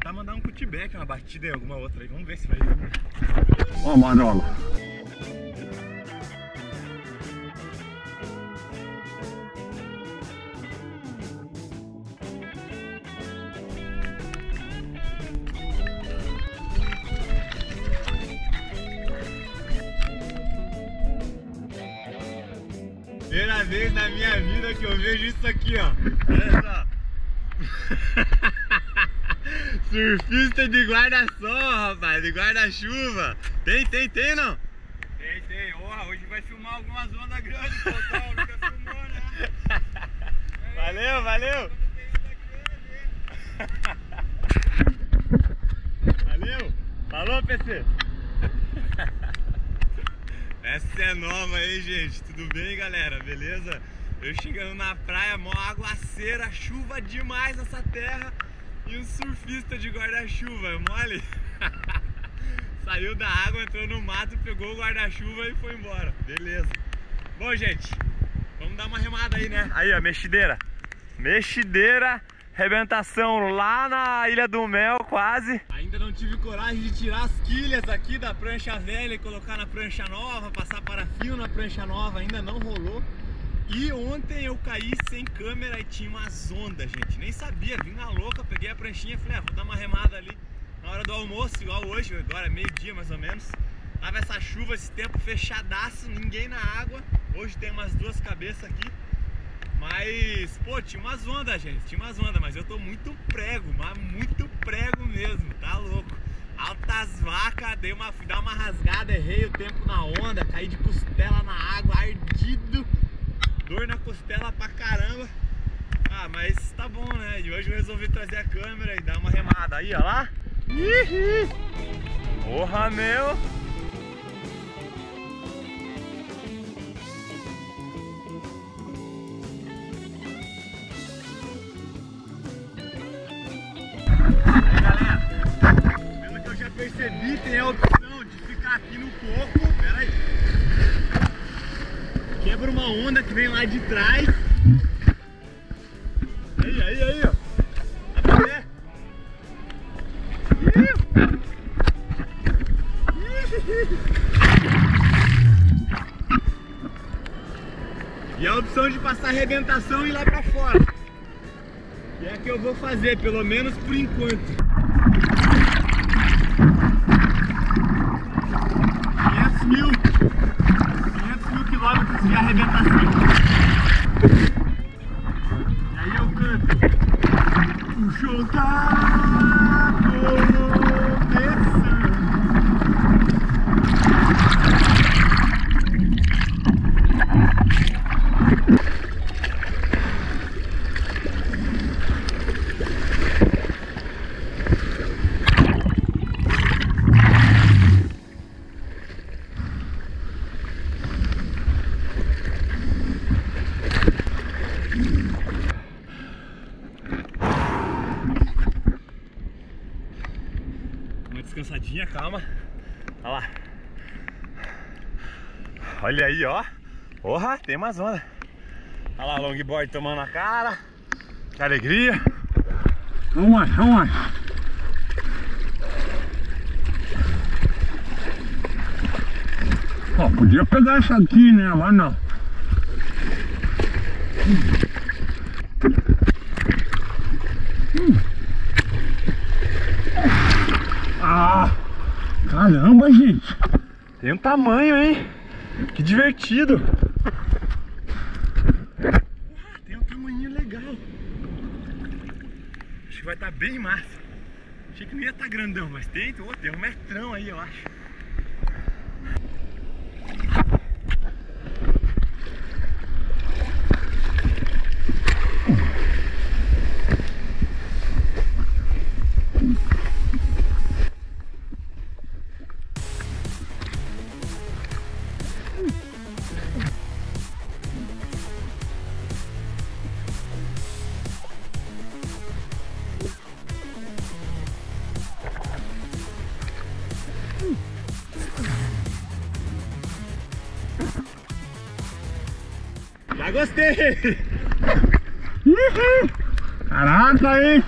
Tentar mandar um cutback, uma batida em alguma outra aí. Vamos ver se vai. Ó, Manolo. Primeira vez na minha vida que eu vejo isso aqui, ó. Olha só. Surfista de guarda-sol, rapaz, de guarda-chuva. Tem, tem, tem não? Tem, tem. Porra, hoje vai filmar algumas ondas grandes, pô. Tá, nunca filmou, né? Valeu, valeu. Valeu. Falou, PC. Essa é nova aí, gente. Tudo bem, galera? Beleza? Eu chegando na praia, mó aguaceira, chuva demais nessa terra e um surfista de guarda-chuva, é mole? Saiu da água, entrou no mato, pegou o guarda-chuva e foi embora. Beleza. Bom, gente, vamos dar uma remada aí, né? Aí, ó, mexideira. Mexideira, rebentação lá na Ilha do Mel, quase. Ainda não tive coragem de tirar as quilhas aqui da prancha velha e colocar na prancha nova, passar parafio na prancha nova, ainda não rolou. E ontem eu caí sem câmera e tinha umas ondas, gente. Nem sabia, vim na louca, peguei a pranchinha e falei, ah, vou dar uma remada ali na hora do almoço, igual hoje, agora é meio-dia mais ou menos. Tava essa chuva, esse tempo fechadaço, ninguém na água. Hoje tem umas duas cabeças aqui. Mas, pô, tinha umas ondas, gente, tinha umas ondas, mas eu tô muito prego, mas muito prego mesmo, tá louco. Altas vacas, dei uma, fui dar uma rasgada, errei o tempo na onda, caí de costela na água, ardido, dor na costela pra caramba. Ah, mas tá bom, né? E hoje eu resolvi trazer a câmera e dar uma remada. Aí, ó lá. Ih, Porra, meu! Percebi, tem a opção de ficar aqui no coco. Pera aí. Quebra uma onda que vem lá de trás. Aí, aí, aí, ó. Ih! E a opção de passar arrebentação e ir lá pra fora. E é a que eu vou fazer, pelo menos por enquanto. 500 mil. 500 mil quilômetros de arrebentação. E aí eu canto. O show tá começando. Descansadinha, calma. Olha lá. Olha aí, ó. Porra, tem mais onda. Olha lá, longboard tomando a cara. Que alegria. Vamos mais, vamos mais. Ó, podia pegar essa aqui, né? Mas não. Hum. Ah, caramba, gente. Tem um tamanho, hein? Que divertido. Tem um tamanho legal. Acho que vai estar bem massa. Achei que não ia estar grandão, mas tem, tem um metrão aí, eu acho. Gostei! Uhum. Caraca, hein?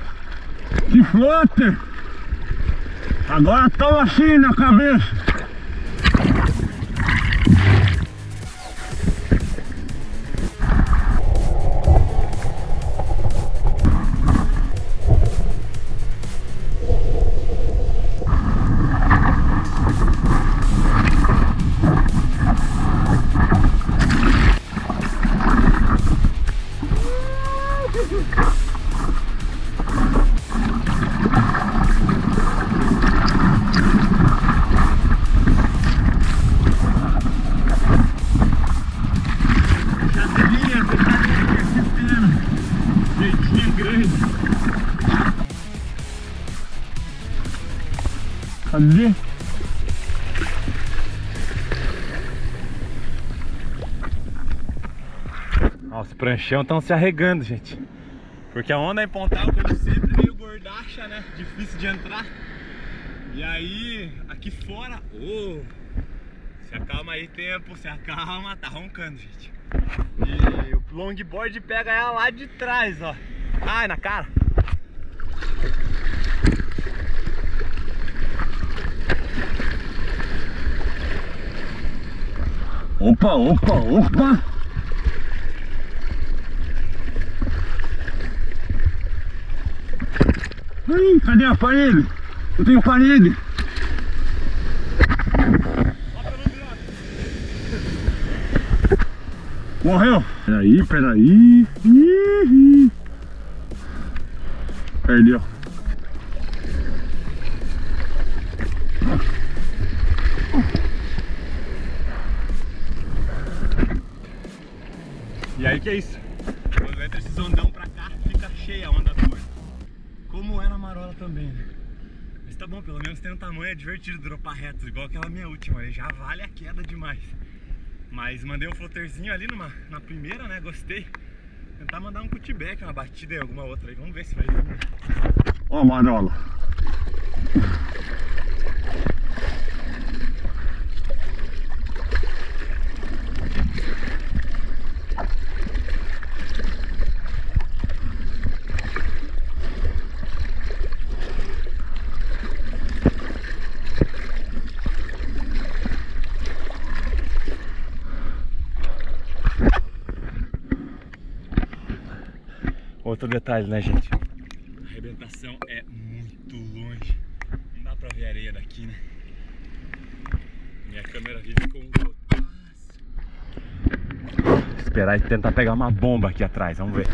Que flota! Agora toma assim na cabeça! Ó, os pranchão estão se arregando, gente. Porque a onda em Pontal, como sempre, meio gordacha, né? Difícil de entrar. E aí, aqui fora, ô, se acalma aí, tempo, se acalma, tá roncando, gente. E o longboard pega ela lá de trás, ó. Ai, na cara. Opa, opa, opa! Ai, cadê a parede? Eu tenho parede. Morreu? Peraí, peraí. Perdeu. Que é isso? Quando entra esses ondão pra cá, fica cheia a onda do. Como é na marola também, né? Mas tá bom, pelo menos tem um tamanho, é divertido dropar reto, igual aquela minha última aí. Já vale a queda demais. Mas mandei um floterzinho ali numa, na primeira, né? Gostei. Tentar mandar um cutback, uma batida em alguma outra aí. Vamos ver se vai. Ó a marola. Outro detalhe, né, gente? A arrebentação é muito longe. Não dá pra ver a areia daqui, né? Minha câmera vive com um. Esperar e tentar pegar uma bomba aqui atrás, vamos ver.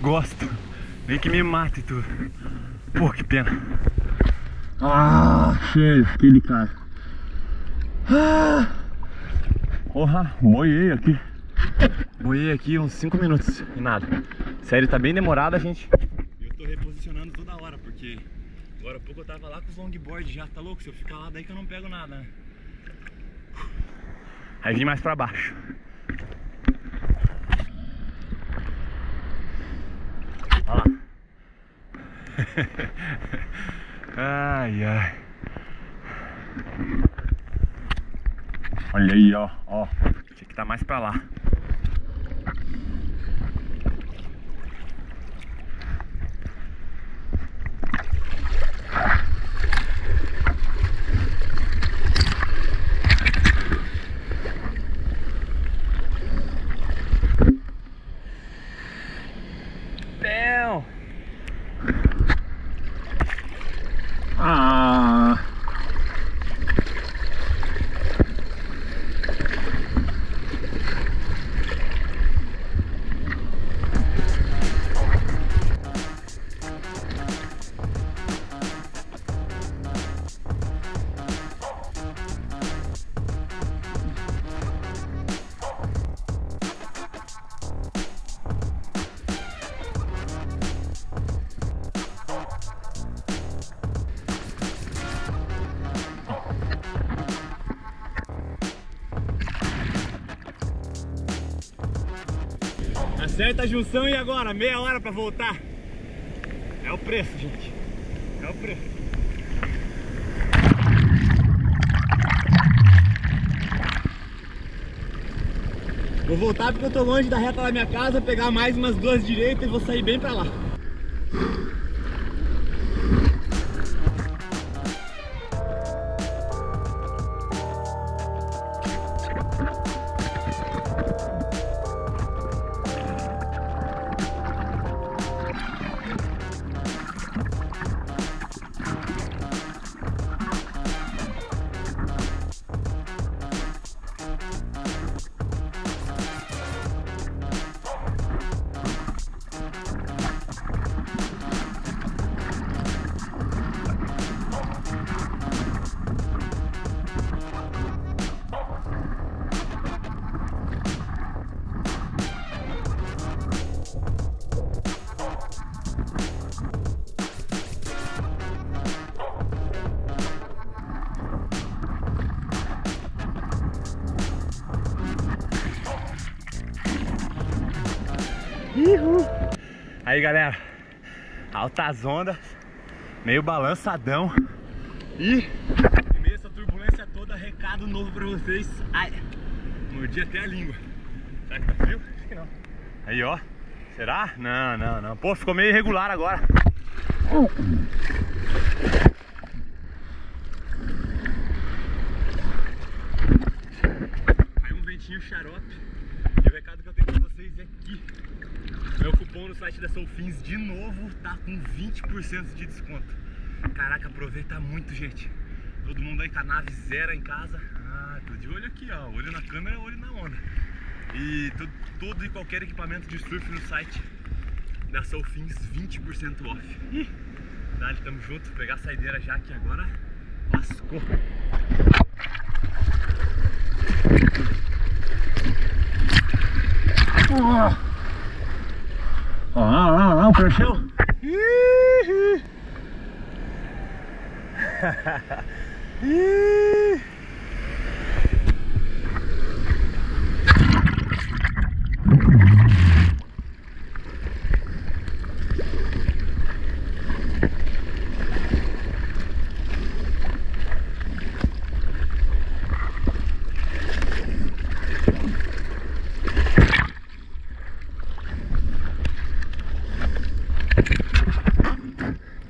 Gosto. Nem que me mate tudo. Pô, que pena. Ah, cheio, fiquei de cara. Ah, Porra, boiei aqui. boiei aqui uns 5 minutos e nada. Sério, tá bem demorada, gente. Eu tô reposicionando toda hora, porque agora há pouco eu tava lá com os longboard já, tá louco? Se eu ficar lá daí que eu não pego nada, né? Aí vim mais pra baixo. Olha lá. ai, ai. Olha aí, ó, ó. Tinha que estar mais pra lá. 50 junção e agora? Meia hora pra voltar. É o preço, gente. É o preço. Vou voltar porque eu tô longe da reta da minha casa, pegar mais umas duas direitas e vou sair bem pra lá. Aí galera, altas ondas, meio balançadão e em meio a essa turbulência toda, recado novo pra vocês. Ai, mordi até a língua. Será que tá frio? Acho que não. Aí ó, será? Não, não, não. Pô, ficou meio irregular agora. Caiu um ventinho xarope e o recado que eu tenho pra vocês é que meu cupom no site da Soulfins de novo tá com 20% de desconto. Caraca, aproveita muito, gente. Todo mundo aí com a nave zero em casa. Ah, tô de olho aqui, ó. Olho na câmera, olho na onda. E todo, e qualquer equipamento de surf no site da Soulfins 20% off. Ih, dale, tamo junto. Vou pegar a saideira já aqui agora. Lascou. Ó, não, não, não, cresceu. Ih.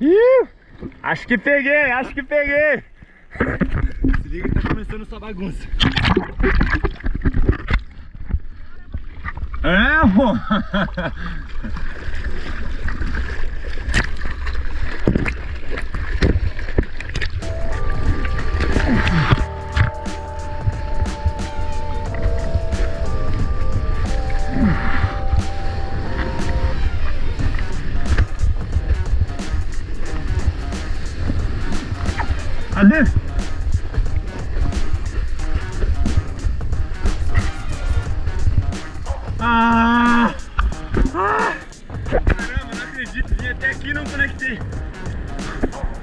Ih, acho que peguei, acho que peguei. Se liga que tá começando essa bagunça. É, pô. Até aqui e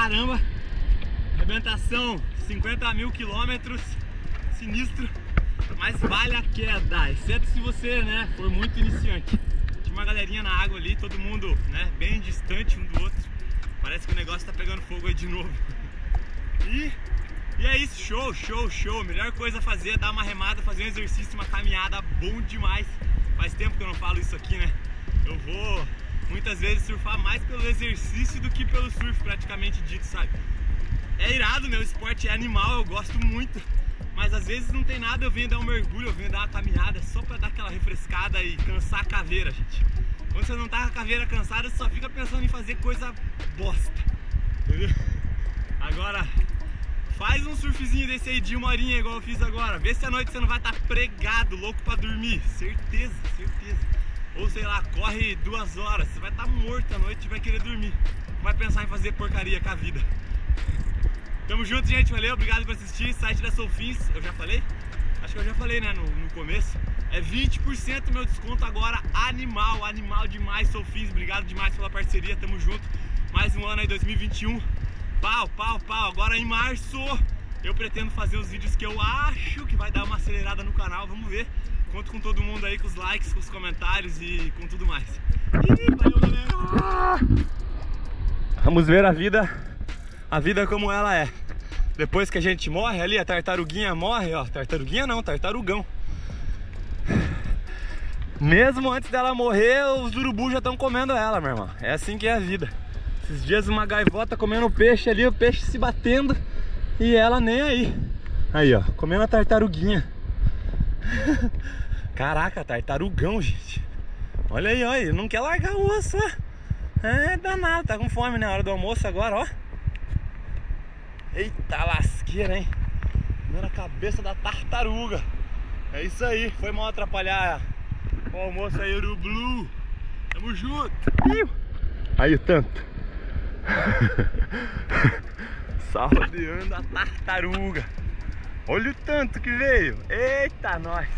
caramba. Arrebentação 50 mil quilômetros, sinistro, mas vale a queda, exceto se você, né, for muito iniciante. Tinha uma galerinha na água ali, todo mundo, né, bem distante um do outro. Parece que o negócio tá pegando fogo aí de novo. E, e é isso, show, show, show. Melhor coisa a fazer é dar uma remada, fazer um exercício, uma caminhada bom demais. Faz tempo que eu não falo isso aqui, né? Eu vou muitas vezes surfar mais pelo exercício do que pelo surf, praticamente dito, sabe? É irado, meu esporte é animal, eu gosto muito. Mas às vezes não tem nada, eu venho dar um mergulho, eu venho dar uma caminhada só pra dar aquela refrescada e cansar a caveira, gente. Quando você não tá com a caveira cansada, você só fica pensando em fazer coisa bosta. Entendeu? Agora, faz um surfzinho desse aí de uma horinha igual eu fiz agora. Vê se à noite você não vai estar tá pregado, louco pra dormir. Certeza, certeza. Ou sei lá, corre duas horas, você vai estar tá morto à noite e vai querer dormir. Não vai pensar em fazer porcaria com a vida. Tamo junto, gente. Valeu, obrigado por assistir. Site da Soufins, eu já falei? Acho que eu já falei, né, no, no começo. É 20% meu desconto agora, animal, animal demais, Soufins. Obrigado demais pela parceria, tamo junto. Mais um ano aí, 2021. Pau, pau, pau. Agora em março eu pretendo fazer os vídeos que eu acho que vai dar uma acelerada no canal. Vamos ver. Conto com todo mundo aí, com os likes, com os comentários e com tudo mais. E valeu, galera! Vamos ver a vida, a vida como ela é. Depois que a gente morre ali, a tartaruguinha morre, ó. Tartaruguinha não, tartarugão. Mesmo antes dela morrer, os urubus já estão comendo ela, meu irmão. É assim que é a vida. Esses dias uma gaivota comendo peixe ali, o peixe se batendo e ela nem aí. Aí, ó, comendo a tartaruguinha. Caraca, tartarugão, gente. Olha aí, olha, não quer largar o osso, ó. É danado, tá com fome, né? Hora do almoço agora, ó. Eita lasqueira, hein? Na cabeça da tartaruga. É isso aí, foi mal atrapalhar o almoço aí Blue. Tamo junto. Aí o tanto. Saldeando a tartaruga. Olha o tanto que veio. Eita, nós.